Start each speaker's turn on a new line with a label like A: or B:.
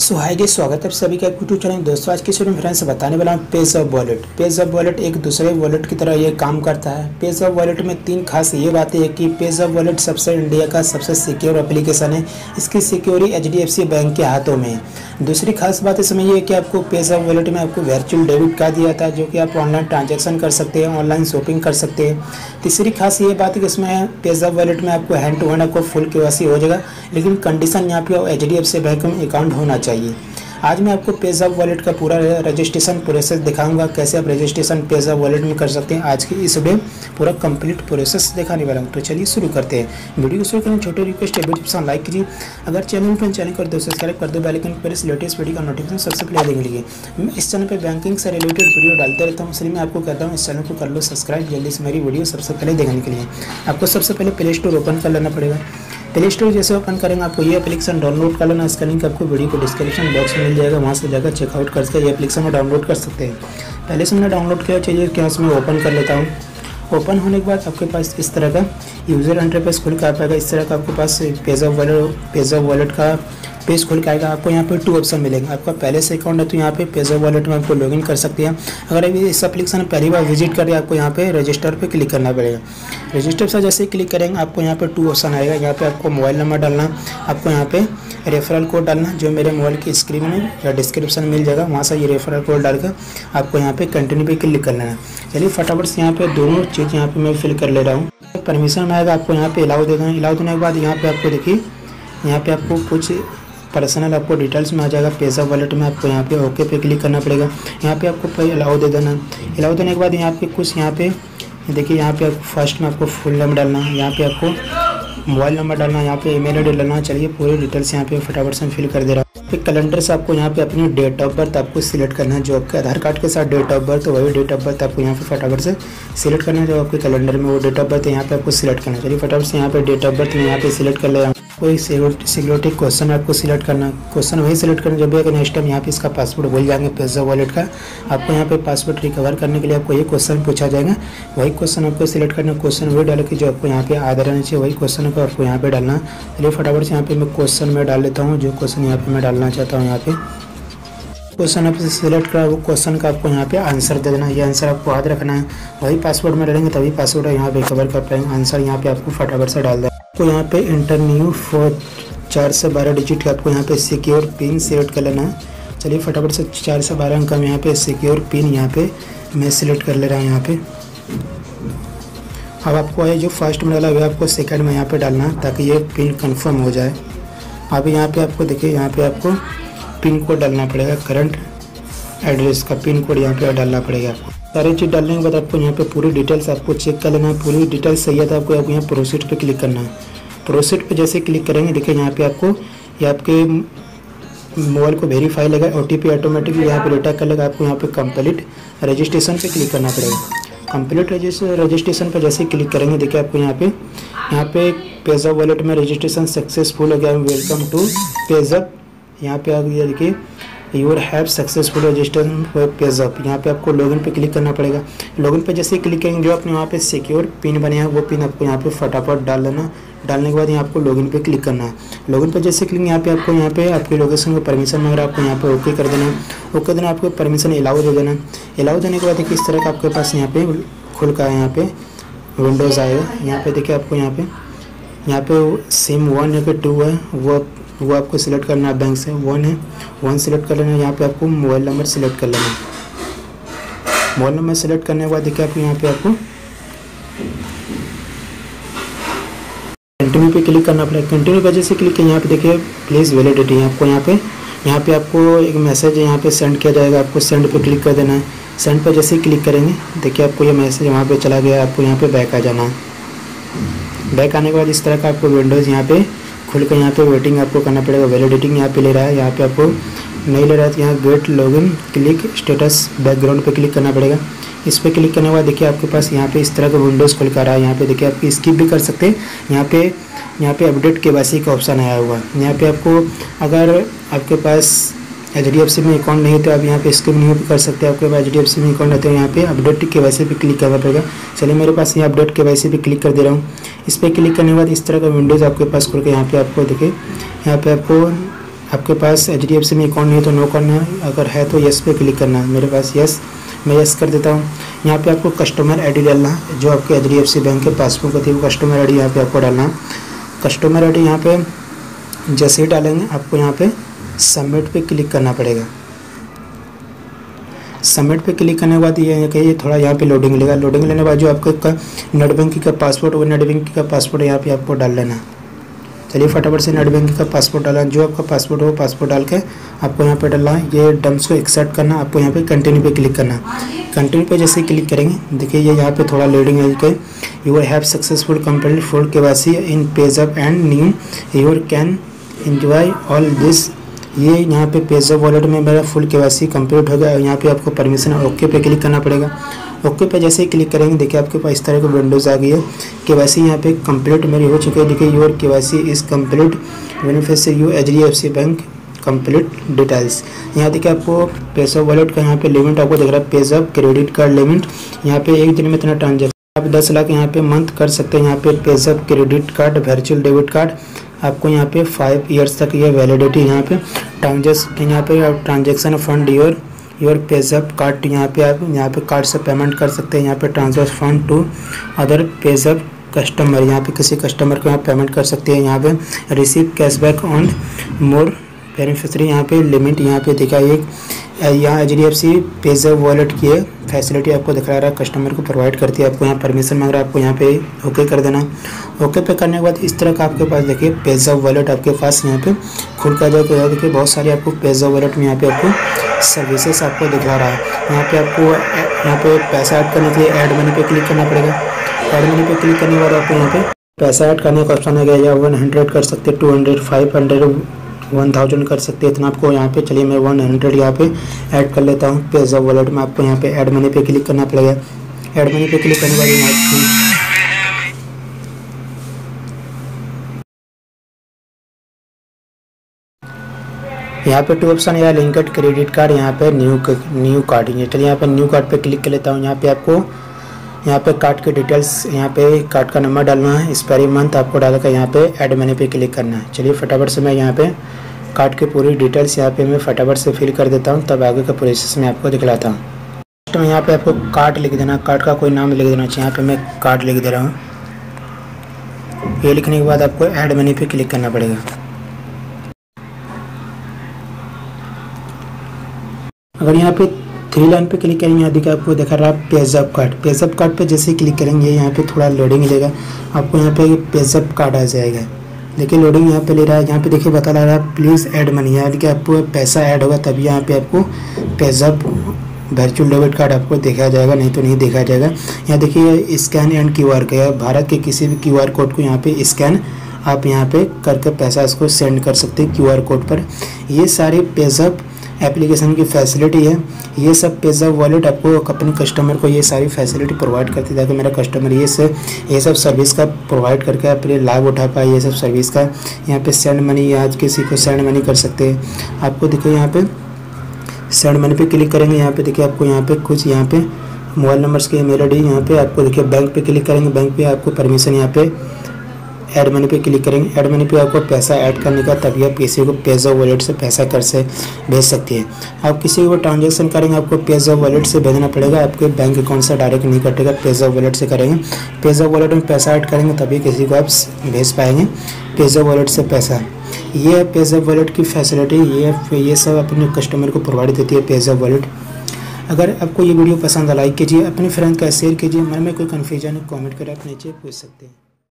A: सो hi guys स्वागत है सभी का यूट्यूब चैनल दोस्तों, आज की वीडियो में फ्रेंड्स बताने वाला हूँ PayZapp wallet PayZapp wallet एक दूसरे वॉलेट की तरह ये काम करता है। पेज ऑफ़ वॉलेट में तीन खास ये बातें हैं कि पेज ऑफ़ वॉलेट सबसे इंडिया का सबसे सिक्योर एप्लीकेशन है। इसकी सिक्योरिटी HDFC बैंक के हाथों में है। दूसरी खास बात इसमें यह है कि आपको पेजैप वॉलेट में आपको वर्चुअल डेबिट कार्ड दिया था जो कि आप ऑनलाइन ट्रांजेक्शन कर सकते हैं ऑनलाइन शॉपिंग कर सकते हैं। तीसरी खास ये बात है कि इसमें पेजैप वॉलेट में आपको हैंड टू हैंड आपको फुल के हो जाएगा, लेकिन कंडीशन यहाँ पे एच डी एफ़ बैंक में अकाउंट होना चाहिए। आज मैं आपको पेज ऑफ़ वॉलेट का पूरा रजिस्ट्रेशन प्रोसेस दिखाऊँगा, कैसे आप रजिस्ट्रेशन पेज ऑफ़ वॉलेट में कर सकते हैं। आज की इस वीडियो पूरा कंप्लीट प्रोसेस दिखाने वाला हूँ। तो चलिए शुरू करते हैं। वीडियो शुरू करें छोटे रिक्वेस्ट है। वीडियो लाइक कीजिए। अगर चैनल पर चैनल कर दो सब्सक्राइब कर दो बेलाइकन पर इस लेटेस्ट वीडियो का नोटिफिकेशन सबसे पहले के लिए। मैं इस चैनल पर बैंकिंग से रिलेटेड वीडियो डालते रहता हूँ, इसलिए मैं आपको कहता हूँ, इस चैनल को कर लो सब्सक्राइब जल्दी से मेरी वीडियो सबसे पहले देखने के लिए। आपको सबसे पहले प्ले स्टोर ओपन कर लेना पड़ेगा। प्ले स्टोर जैसे ओपन करेंगे, आपको ये एप्लीकेशन डाउनलोड कर लेना। इसका लिंक आपको वीडियो को डिस्क्रिप्शन बॉक्स में मिल जाएगा, वहाँ से जाकर चेकआउट करके ये एप्लीकेशन में डाउनलोड कर सकते हैं। पहले से मैंने डाउनलोड किया, चाहिए क्या उसमें ओपन कर लेता हूँ। ओपन होने के बाद आपके पास इस तरह का यूज़र इंटरफेस खुल के आ पाएगा। इस तरह का आपके पास PayZapp wallet PayZapp wallet का पेज खुल के आएगा आपको यहाँ पे टू ऑप्शन मिलेंगे आपका पहले से अकाउंट है तो यहाँ पे पेज ऑफ़ वॉलेट में आपको लॉगिन कर सकते हैं अगर अभी इस एप्लीकेशन पहली बार विज़िट करें आपको यहाँ पे रजिस्टर पे क्लिक करना पड़ेगा रजिस्टर से जैसे क्लिक करेंगे आपको यहाँ पे टू ऑप्शन आएगा यहाँ पे आपको मोबाइल नंबर डालना आपको यहाँ पे रेफरल कोड डालना जो मेरे मोबाइल की स्क्रीन में या डिस्क्रिप्शन मिल जाएगा वहाँ से ये रेफरल कोड डालकर आपको यहाँ पे कंटिन्यू पे क्लिक कर लेना चलिए फटाफट से यहाँ पे दोनों चीज़ यहाँ पे मैं फिल कर ले रहा हूँ परमिशन आएगा आपको यहाँ पे अलाउ दे देना अलाउ देने के बाद यहाँ पे आपको देखिए यहाँ पे आपको कुछ पर्सनल आपको डिटेल्स में आ जाएगा पेजा वॉलेट में आपको यहाँ पे ओके पे क्लिक करना पड़ेगा यहाँ पे आपको पहले अलाउ दे देना अलाउ देने के बाद यहाँ पे कुछ यहाँ पे देखिए यहाँ पे आपको फ़र्स्ट में आपको फुल नेम डालना है यहाँ पे आपको मोबाइल नंबर डालना है यहाँ पे ईमेल आईडी डालना चलिए पूरी डिटेल्स यहाँ पे फटाफट से फिल कर दे रहा हूँ फिर कैलेंडर से आपको यहाँ पे अपनी डेट ऑफ़ बर्थ आपको सिलेक्ट करना है जो आपके आधार कार्ड के साथ डेट ऑफ़ बर्थ वही डेट ऑफ़ बर्थ आपको यहाँ पे फटाफट से सिलेक्ट करना है जो आपके कैलेंडर में वो डेट ऑफ़ बर्थ है यहाँ पे आपको सिलेक्ट करना है चलिए फटाफट से यहाँ पे डेट ऑफ़ बर्थ में यहाँ पे सिलेक्ट कर ले हूँ कोई सिक्योरिटी क्वेश्चन आपको सिलेक्ट करना क्वेश्चन वही सिलेक्ट करना, जब भी अगर नेक्स्ट टाइम यहाँ पे इसका पासवर्ड भूल जाएँगे पेजा वॉलेट का, आपको यहाँ पे पासवर्ड रिकवर करने के लिए आपको ये क्वेश्चन पूछा जाएगा। वही क्वेश्चन आपको सिलेक्ट करना क्वेश्चन वही डाल के जो आपको यहाँ पे आधा रहना चाहिए, वही क्वेश्चन को आपको यहाँ पे डालना। चलिए फटाफट से यहाँ पे मैं क्वेश्चन में डाल लेता हूँ, जो क्वेश्चन यहाँ पे मैं डालना चाहता हूँ यहाँ पे। क्वेश्चन आप सिलेक्ट करा, वो क्वेश्चन का आपको यहाँ पे आंसर दे देना, ये आंसर आपको याद रखना है। वही पासवर्ड में डालेंगे, तभी पासवर्ड यहाँ पे कवर कर पाएँगे। आंसर यहाँ पे आपको फटाफट से डाल दें आपको यहाँ पे इंटर न्यू फोर चार से बारह डिजिट का आपको यहाँ पे सिक्योर पिन सिलेक्ट कर लेना है। चलिए फटाफट से चार से बारह अंक का यहाँ पे सिक्योर पिन यहाँ पे मैं सिलेक्ट कर ले रहा हूँ यहाँ पे। अब आपको ये जो फ़र्स्ट में डाला हुआ है आपको सेकंड में यहाँ पे डालना है ताकि ये पिन कंफर्म हो जाए। अब यहाँ पे आपको देखिए, यहाँ पे आपको पिन कोड डालना पड़ेगा करंट एड्रेस का पिन कोड यहाँ पे डालना पड़ेगा आपको। सारी चीज़ डालने के बाद आपको यहाँ पे पूरी डिटेल्स आपको चेक कर लेना है। पूरी डिटेल्स सही है तो आपको आपको यहाँ प्रोसीड पे क्लिक करना है। प्रोसीड पे जैसे क्लिक करेंगे, देखिए यहाँ पे आपको, ये आपके मोबाइल को वेरीफाई लगा ओ टी पी ऑटोमेटिकली यहाँ पर डेटा कर लेगा, आपको यहाँ पे कंप्लीट रजिस्ट्रेशन पे क्लिक करना पड़ेगा। कंप्लीट रजिस्ट्रेशन पर जैसे क्लिक करेंगे, देखिए आपको यहाँ पे यहाँ पे पेजअप वॉलेट में रजिस्ट्रेशन सक्सेसफुल हो गया। वेलकम टू पेजअप यहाँ पे आप देखिए your have successful registration PayZapp यहाँ पे आपको लॉगिन पे क्लिक करना पड़ेगा लॉगिन पे जैसे क्लिक करेंगे जो आपने वहाँ पे सिक्योर पिन बने हैं वो पिन आपको यहाँ पे फटाफट डाल देना डालने के बाद यहाँ आपको लॉगिन पे क्लिक करना है लॉगिन पे जैसे क्लिक यहाँ पे आपको यहाँ पे आपकी लोकेशन को परमिशन वगैरह आपको यहाँ पे ओके कर देना है ओके देना आपको परमिशन अलाउ दे देना अलाउ देने के बाद देखिए इस तरह का आपके पास यहाँ पे खुल का है यहाँ पे विंडोज़ आएगा यहाँ पे देखिए आपको यहाँ पे यहाँ पे सिम वन है कि टू है वो वो आपको सिलेक्ट करना है बैंक से वन है वन सिलेक्ट कर लेना है, यहाँ पे आपको मोबाइल नंबर सिलेक्ट कर लेना है। मोबाइल नंबर सेलेक्ट करने के बाद देखिए आपको यहाँ पे आपको कंटिन्यू पे क्लिक करना पड़ेगा। कंटिन्यू वजह जैसे क्लिक यहाँ पे देखिए प्लीज़ वैलिडिटी आपको यहाँ पे यहाँ पे आपको एक मैसेज यहाँ पे सेंड किया जाएगा, आपको सेंड पे क्लिक कर देना है। सेंड पे जैसे ही क्लिक करेंगे, देखिए आपको ये मैसेज वहाँ पे चला गया, आपको यहाँ पे बैक आ जाना है। बैक आने के बाद इस तरह का आपको विंडोज़ यहाँ पे खुल कर यहाँ पे वेटिंग आपको करना पड़ेगा। वैलिडेटिंग यहाँ पे ले रहा है। यहाँ पे आपको नहीं ले रहा है तो यहाँ get login click status background पे क्लिक करना पड़ेगा। इस पर क्लिक करने के बाद देखिए आपके पास यहाँ पे इस तरह का विंडोज़ खुल कर रहा है। यहाँ पे देखिए आप स्किप भी कर सकते हैं। यहाँ पे यहाँ पे अपडेट के वासी का ऑप्शन आया हुआ है। यहाँ पे आपको अगर आपके पास एच डी एफ़ सी में अकाउंट नहीं तो आप यहाँ पे स्किप नहीं कर सकते। आपके पास एच डी एफ़ सी में अकाउंट है तो यहाँ पे अपडेट के वैसे भी क्लिक करना पड़ेगा। चलिए मेरे पास यहाँ अपडेट के वैसे भी क्लिक कर दे रहा हूँ। इस पर क्लिक करने के बाद इस तरह का विंडोज़ आपके पास खुल के यहाँ पे आपको देखे। यहाँ पे आपको, आपके पास एच डी एफ़ सी में अकाउंट नहीं है तो नो करना है। अगर है तो यस पे क्लिक करना है। मेरे पास यस मैं यस कर देता हूँ। यहाँ पे आपको कस्टमर आईडी डालना है, जो आपके H D F C bank के पासबुक होती है वो कस्टमर आईडी यहाँ पे आपको डालना है। कस्टमर आईडी यहाँ पर जैसे ही डालेंगे, आपको यहाँ पे सबमिट पे क्लिक करना पड़ेगा। सबमिट पे क्लिक करने के बाद ये कि ये थोड़ा यहाँ पे लोडिंग लेगा लोडिंग लेने के बाद जो आपका नेट बैंकिंग का पासपोर्ट वो नेट बैंकिंग का पासपोर्ट यहाँ पे आपको डाल लेना। चलिए फटाफट से नेट बैंकिंग का पासपोर्ट डाला जो आपका पासपोर्ट हो पासपोर्ट डाल के आपको यहाँ पे डालना। है ये डम्स को एक्सेप्ट करना। आपको यहाँ पे कंटिन्यू पे क्लिक करना। कंटिन्यू पे जैसे क्लिक करेंगे, देखिए ये यहाँ पे थोड़ा लोडिंग है कि you have successful complete full KYC in PayZapp and new your can enjoy all this ये यहाँ पे पेज वॉलेट में मेरा फुल के वाई कंप्लीट हो गया और यहाँ पे आपको परमिशन ओके पे क्लिक करना पड़ेगा। ओके पे जैसे ही क्लिक करेंगे, देखिए आपके पास इस तरह की विंडोज़ आ गई है। के वाई सी यहाँ पे कंप्लीट मेरी हो चुकी है। देखिए your K Y C is complete beneficiary you H D F C bank complete details यहाँ देखिए आपको पैसा वॉलेट का यहाँ पे लिमिट आपको दिख रहा है। पेज क्रेडिट कार्ड लिमिट यहाँ पे एक दिन में इतना ट्रांजेक्शन आप दस लाख यहाँ पे मंथ कर सकते हैं। यहाँ पे PayZapp credit card virtual debit card आपको यहाँ पे फाइव ईयर्स तक ये वैलिडिटी यहाँ पे ट्रांजेक्शन यहाँ पे आप transaction fund your your PayZapp card यहाँ पे आप, यहाँ पे कार्ड से पेमेंट कर सकते हैं। यहाँ पे transfer fund to other PayZapp customer यहाँ पे किसी कस्टमर को यहाँ पेमेंट कर सकते हैं। यहाँ पे receive cashback on more beneficiary यहाँ पे लिमिट यहाँ पे दिखा, एक यहाँ H D F C PayZapp wallet की है फैसिलिटी आपको दिखा रहा है कस्टमर को प्रोवाइड करती है, आपको यहाँ परमिशन मांग रहा है, आपको यहाँ पे ओके कर देना। ओके पे करने के बाद इस तरह का आपके पास देखिए पेजअप वॉलेट आपके पास यहाँ पे खुल का जाएगा। देखिए, बहुत सारे आपको पेजअप वॉलेट में यहाँ पे आपको सर्विसेज़ आपको दिखा रहा है। यहाँ पे आपको यहाँ पे पैसा ऐड करने के लिए ऐड मनी पे क्लिक करना पड़ेगा। ऐड मनी पे क्लिक करने के बाद आपको यहाँ पे पैसा ऐड करने का ऑप्शन आ गया, या वन हंड्रेड कर सकते two hundred five hundred one thousand कर सकते हैं। इतना आपको यहाँ पे, चलिए मैं वन हंड्रेड यहाँ पे ऐड कर लेता हूँ। पेज वॉलेट में आपको यहाँ पे ऐड मनी पे क्लिक करना पड़ेगा। ऐड मनी पे क्लिक करने बाद यहाँ यहाँ पे टू ऑप्शन या लिंकेड क्रेडिट कार्ड यहाँ पे न्यू न्यू कार्ड चलिए यहाँ पे न्यू कार्ड पे क्लिक कर लेता हूँ। यहाँ पे आपको यहाँ पे कार्ड की डिटेल्स यहाँ पे कार्ड का नंबर डालना है। एक्सपायरी मंथ आपको डालकर यहाँ पे ऐड मनी पे क्लिक करना है। चलिए फटाफट से मैं यहाँ पे कार्ड की पूरी डिटेल्स यहाँ पे मैं फटाफट से फिल कर देता हूँ, तब आगे का प्रोसेस मैं आपको दिखलाता हूँ। फ़र्स्ट में यहाँ पे आपको कार्ड लिख देना कार्ड का कोई नाम लिख देना चाहिए, यहाँ पे मैं कार्ड लिख दे रहा हूँ। ये लिखने के बाद आपको ऐड मनी पे क्लिक करना पड़ेगा। अगर यहाँ पे थ्री लाइन पे क्लिक करेंगे, यहाँ देखिए आपको देखा रहा है पेजअप कार्ड पेजअप कार्ड पे जैसे क्लिक करेंगे, यहाँ पे थोड़ा लोडिंग लेगा आपको यहाँ पे पेजअप कार्ड आ जाएगा। देखिए लोडिंग यहाँ पे ले रहा है। यहाँ पे देखिए बता रहा है प्लीज़ ऐड मनी यहाँ देखिए आपको पैसा ऐड होगा, तभी यहाँ पे आपको पेजअप वर्चुअल डेबिट कार्ड आपको देखा जाएगा, नहीं तो नहीं देखा जाएगा। यहाँ देखिए स्कैन एंड क्यू आर का भारत के किसी भी क्यू आर कोड को यहाँ पे स्कैन आप यहाँ पे करके पैसा इसको सेंड कर सकते हैं क्यू आर कोड पर। ये सारे पेजअप एप्लीकेशन की फैसिलिटी है। ये सब पेजा वॉलेट आपको अपने कस्टमर को ये सारी फैसिलिटी प्रोवाइड करती है, ताकि मेरा कस्टमर ये से, ये सब सर्विस का प्रोवाइड करके अपने लाभ उठा पाए, ये सब सर्विस का। यहाँ पे सेंड मनी आज किसी को सेंड मनी कर सकते हैं। आपको देखिए यहाँ पे सेंड मनी पे क्लिक करेंगे, यहाँ पे देखिए आपको यहाँ पे कुछ यहाँ पे मोबाइल नंबर्स की मेल आई डी यहाँ पे आपको देखिए बैंक पे क्लिक करेंगे बैंक पे आपको परमिशन यहाँ पे ऐड मनी पे क्लिक करेंगे। ऐड मनी पे आपको पैसा ऐड करने का, तभी आप किसी को पेजा वॉलेट से पैसा कर से भेज सकते हैं। आप किसी को ट्रांजेक्शन करेंगे, आपको पेजा वॉलेट से भेजना पड़ेगा। आपके बैंक अकाउंट से डायरेक्ट नहीं कटेगा पेजा वॉलेट से करेंगे। पेजा वॉलेट में पैसा ऐड करेंगे, तभी किसी को आप भेज पाएँगे। पेजा वॉलेट से पैसा। ये है पेजा वॉलेट की फैसिलिटी ये ये सब अपने कस्टमर को प्रोवाइड देती है पेजा वॉलेट अगर आपको ये वीडियो पसंद आ लाइक कीजिए, अपने फ्रेंड का शेयर कीजिए। मन में कोई कन्फ्यूज़न कमेंट करें, आप नीचे पूछ सकते हैं।